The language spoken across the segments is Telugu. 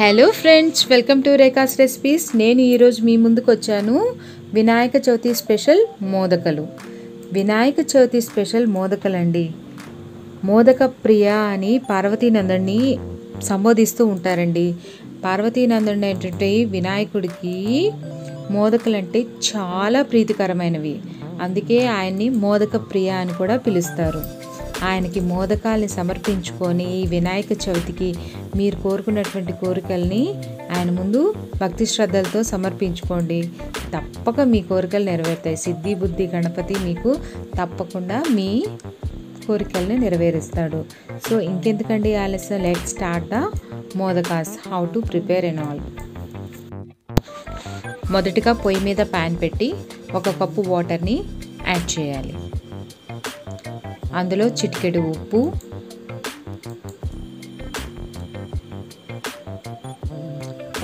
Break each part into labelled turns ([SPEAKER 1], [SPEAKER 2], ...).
[SPEAKER 1] Hello friends welcome to Rekha's recipes నేను ఈరోజు మీ ముందుకు వచ్చాను వినాయక చవితి స్పెషల్ మోదకలు. వినాయక చవితి స్పెషల్ మోదకలండి. మోదక ప్రియ అని పార్వతీనందుని సంబోధిస్తూ ఉంటారండి. పార్వతీనందుని ఏంటంటే వినాయకుడికి మోదకలు అంటే చాలా ప్రీతికరమైనవి. అందుకే ఆయన్ని మోదక ప్రియ అని కూడా పిలుస్తారు. ఆయనకి మోదకాల్ని సమర్పించుకొని ఈ వినాయక చవితికి మీరు కోరుకున్నటువంటి కోరికల్ని ఆయన ముందు భక్తి శ్రద్ధలతో సమర్పించుకోండి. తప్పక మీ కోరికలు నెరవేరుతాయి. సిద్ధి బుద్ధి గణపతి మీకు తప్పకుండా మీ కోరికల్ని నెరవేరుస్తాడు. సో ఇంకెందుకండి ఆలస్యం? Let start the modakas. How to prepare and all మొదటిగా పొయ్యి మీద ప్యాన్ పెట్టి ఒక కప్పు వాటర్ని యాడ్ చేయాలి. అందులో చిటికెడు ఉప్పు.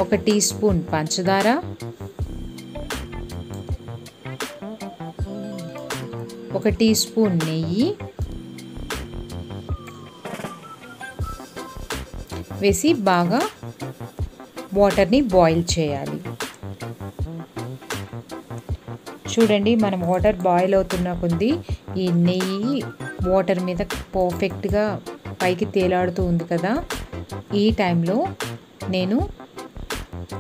[SPEAKER 1] ఒక టీ స్పూన్ పంచదార. ఒక టీ స్పూన్ నెయ్యి. వేసి బాగా వాటర్ని బాయిల్ చేయాలి. చూడండి మనం వాటర్ బాయిల్ అవుతున్న కొద్ది ఈ నెయ్యి వాటర్ మీద పర్ఫెక్ట్గా పైకి తేలాడుతూ ఉంది కదా. ఈ టైంలో నేను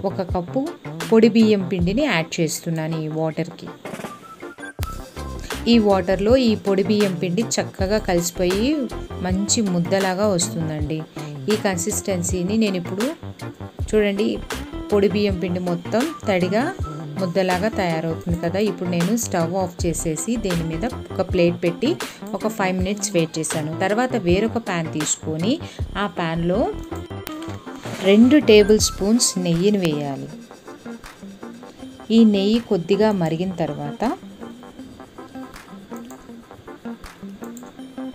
[SPEAKER 1] ఒక కప్పు పొడి బియ్యం పిండిని యాడ్ చేస్తున్నాను ఈ వాటర్కి. ఈ వాటర్లో ఈ పొడి బియ్యం పిండి చక్కగా కలిసిపోయి మంచి ముద్దలాగా వస్తుందండి. ఈ కన్సిస్టెన్సీని నేను ఇప్పుడు చూడండి పొడి బియ్యం పిండి మొత్తం తడిగా ముద్దలాగా తయారవుతుంది కదా. ఇప్పుడు నేను స్టవ్ ఆఫ్ చేసేసి దీని మీద ఒక ప్లేట్ పెట్టి ఒక ఫైవ్ మినిట్స్ వెయిట్ చేశాను. తర్వాత వేరొక ప్యాన్ తీసుకొని ఆ ప్యాన్లో రెండు టేబుల్ స్పూన్స్ నెయ్యిని వేయాలి. ఈ నెయ్యి కొద్దిగా మరిగిన తర్వాత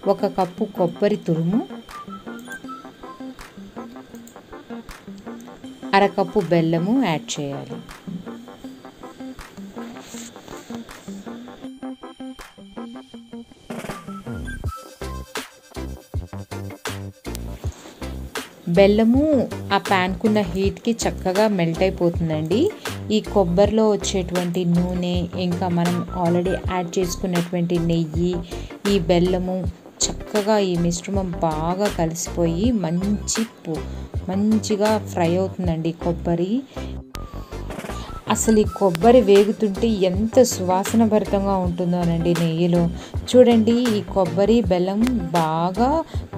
[SPEAKER 1] ఒక కప్పు కొబ్బరి తురుము అరకప్పు బెల్లము యాడ్ చేయాలి. బెల్లము ఆ ప్యాన్కున్న హీట్కి చక్కగా మెల్ట్ అయిపోతుందండి. ఈ కొబ్బరిలో వచ్చేటువంటి నూనె ఇంకా మనం ఆల్రెడీ యాడ్ చేసుకున్నటువంటి నెయ్యి ఈ బెల్లము చక్కగా ఈ మిశ్రమం బాగా కలిసిపోయి మంచి మంచిగా ఫ్రై అవుతుందండి కొబ్బరి. అసలు ఈ కొబ్బరి వేగుతుంటే ఎంత సువాసన భరితంగా ఉంటుందోనండి నెయ్యిలో. చూడండి ఈ కొబ్బరి బెల్లం బాగా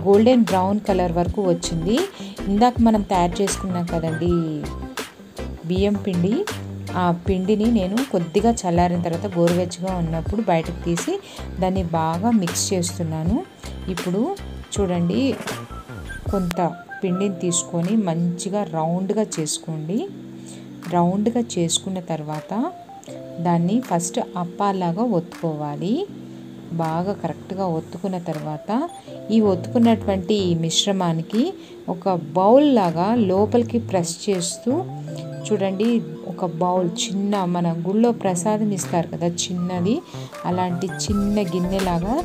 [SPEAKER 1] గోల్డెన్ బ్రౌన్ కలర్ వరకు వచ్చింది. ఇందాక మనం తయారు చేసుకున్నాం కదండి బియ్యం పిండి. ఆ పిండిని నేను కొద్దిగా చల్లారిన తర్వాత గోరువెచ్చగా ఉన్నప్పుడు బయటకు తీసి దాన్ని బాగా మిక్స్ చేస్తున్నాను. ఇప్పుడు చూడండి కొంత పిండిని తీసుకొని మంచిగా రౌండ్గా చేసుకోండి. రౌండ్గా చేసుకున్న తర్వాత దాన్ని ఫస్ట్ అప్పాలాగా ఒత్తుకోవాలి. బాగా కరెక్ట్గా ఒత్తుకున్న తర్వాత ఈ ఒత్తుకున్నటువంటి ఈ మిశ్రమానికి ఒక బౌల్ లాగా లోపలికి ప్రెస్ చేస్తూ చూడండి ఒక బౌల్ చిన్న మన గుళ్ళో ప్రసాదం ఇస్తారు కదా చిన్నది అలాంటి చిన్న గిన్నెలాగా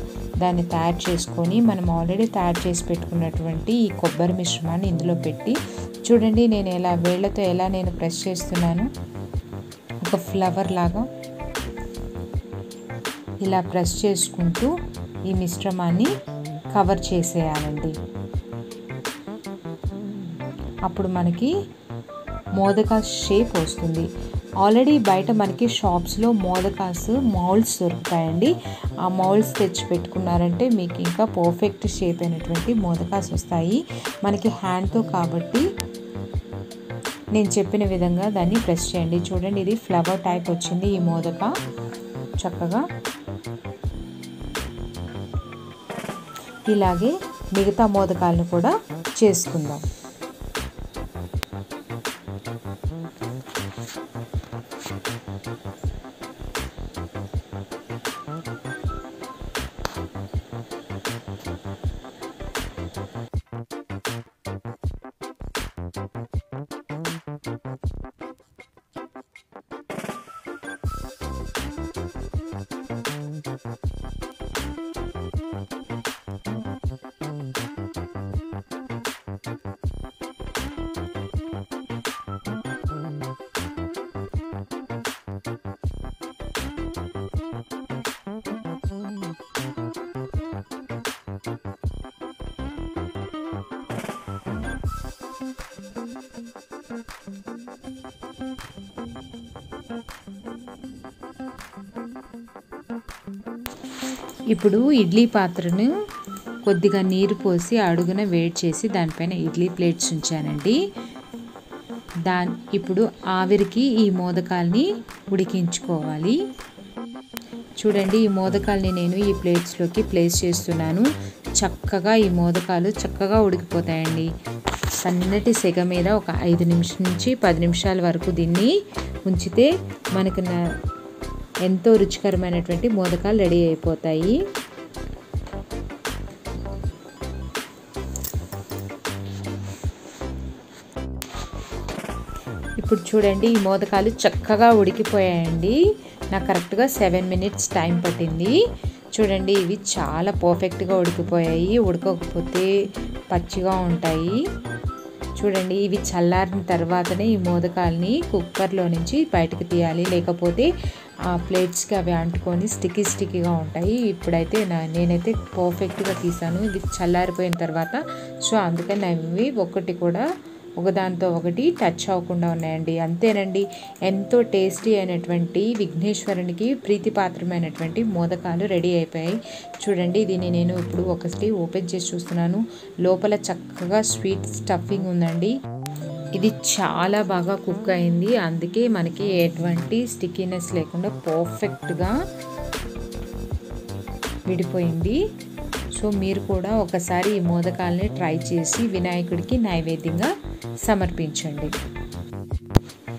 [SPEAKER 1] దాన్ని తయారు చేసుకొని మనం ఆల్రెడీ తయారు చేసి పెట్టుకున్నటువంటి ఈ కొబ్బరి మిశ్రమాన్ని ఇందులో పెట్టి చూడండి నేను ఎలా వేళ్ళతో ఎలా నేను ప్రెస్ చేస్తున్నాను. ఒక ఫ్లవర్ లాగా ఇలా ప్రెస్ చేసుకుంటూ ఈ మిశ్రమాన్ని కవర్ చేసేయాలండి. అప్పుడు మనకి మోదక షేప్ వస్తుంది. ఆల్రెడీ బయట మనకి షాప్స్లో మోదకాస్ మౌల్స్ దొరుకుతాయండి. ఆ మౌల్స్ తెచ్చి పెట్టుకున్నారంటే మీకు ఇంకా పర్ఫెక్ట్ షేప్ అయినటువంటి మోదకాస్ వస్తాయి. మనకి హ్యాండ్తో కాబట్టి నేను చెప్పిన విధంగా దాన్ని ప్రెస్ చేయండి. చూడండి ఇది ఫ్లవర్ టైప్ వచ్చింది ఈ మోదక. చక్కగా ఇలాగే మిగతా మోదకాలను కూడా చేసుకుందాం. ఇప్పుడు ఇడ్లీ పాత్రను కొద్దిగా నీరు పోసి అడుగున వేడి చేసి దానిపైన ఇడ్లీ ప్లేట్స్ ఉంచానండి. దా ఇప్పుడు ఆవిరికి ఈ మోదకాల్ని ఉడికించుకోవాలి. చూడండి ఈ మోదకాల్ని నేను ఈ ప్లేట్స్లోకి ప్లేస్ చేస్తున్నాను. చక్కగా ఈ మోదకాలు చక్కగా ఉడికిపోతాయండి. సన్నటి సెగ మీద ఒక ఐదు నిమిషం నుంచి పది నిమిషాల వరకు దీన్ని ఉంచితే మనకు ఎంతో రుచికరమైనటువంటి మోదకాలు రెడీ అయిపోతాయి. ఇప్పుడు చూడండి ఈ మోదకాలు చక్కగా ఉడికిపోయాయండి. నాకు కరెక్ట్గా సెవెన్ మినిట్స్ టైం పట్టింది. చూడండి ఇవి చాలా పర్ఫెక్ట్గా ఉడికిపోయాయి. ఉడకకపోతే పచ్చిగా ఉంటాయి. చూడండి ఇవి చల్లారిన తర్వాతనే ఈ మోదకాల్ని కుక్కర్లో నుంచి బయటకు తీయాలి. లేకపోతే ప్లేట్స్కి అవి అంటుకొని స్టిక్కీ స్టిక్కీగా ఉంటాయి. ఇప్పుడైతే నా నేనైతే పర్ఫెక్ట్గా తీసాను. ఇది చల్లారిపోయిన తర్వాత సో అందుకని అవి ఒకటి కూడా ఒకదానితో ఒకటి టచ్ అవ్వకుండా ఉన్నాయండి. అంతేనండి ఎంతో టేస్టీ అయినటువంటి విఘ్నేశ్వరునికి ప్రీతిపాత్రమైనటువంటి మోదకాలు రెడీ అయిపోయాయి. చూడండి దీన్ని నేను ఇప్పుడు ఒకటి ఓపెన్ చేసి చూస్తున్నాను. లోపల చక్కగా స్వీట్ స్టఫింగ్ ఉందండి. ఇది చాలా బాగా కుక్ అయింది. అందుకే మనకి ఎటువంటి స్టిక్కీనెస్ లేకుండా పర్ఫెక్ట్గా విడిపోయింది. సో మీరు కూడా ఒకసారి ఈ మోదకాలని ట్రై చేసి వినాయకుడికి నైవేద్యంగా సమర్పించండి.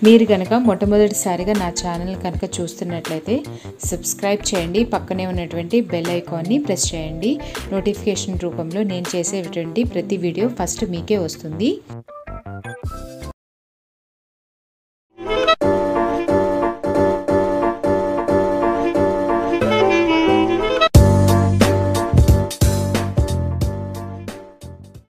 [SPEAKER 1] మీరు కనుక మొట్టమొదటిసారిగా నా ఛానల్ కనుక చూస్తున్నట్లయితే సబ్స్క్రైబ్ చేయండి. పక్కనే ఉన్నటువంటి బెల్ ఐకాన్ని ప్రెస్ చేయండి. నోటిఫికేషన్ రూపంలో నేను చేసేటువంటి ప్రతి వీడియో ఫస్ట్ మీకే వస్తుంది.